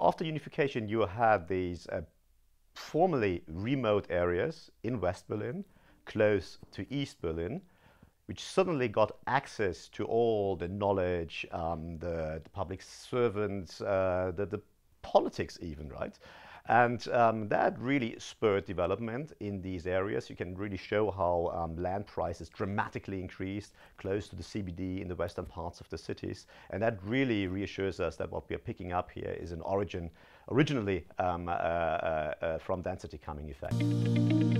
after unification, you had these uh, formerly remote areas in West Berlin, close to East Berlin, which suddenly got access to all the knowledge, um, the, the, public servants, uh, the, the politics even, right? And um, that really spurred development in these areas. You can really show how um, land prices dramatically increased close to the CBD in the western parts of the cities. And that really reassures us that what we are picking up here is an origin originally um, uh, uh, uh, from density coming effect.